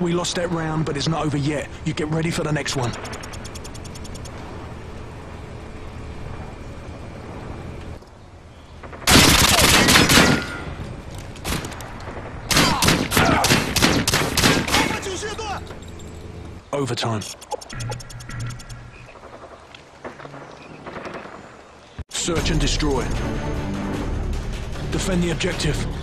We lost that round, but it's not over yet. You get ready for the next one. Overtime. Search and destroy. Defend the objective.